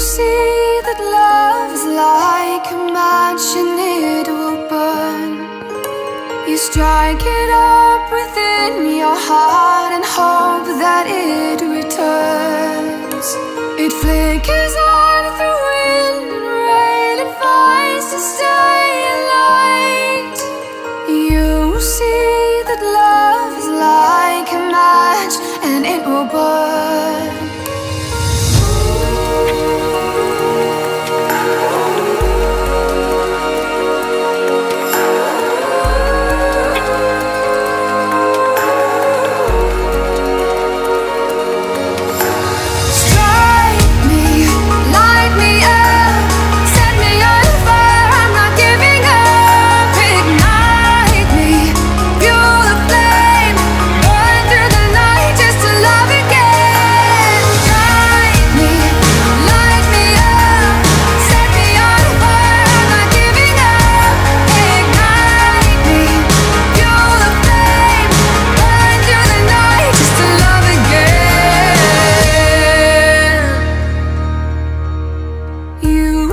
see that love is like a match and it will burn You strike it up within your heart and hope that it returns. It flickers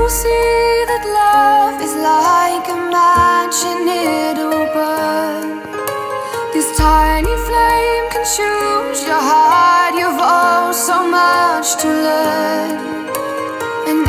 see that love is like a match and it'll burn This tiny flame consumes your heart. You've oh so much to learn. And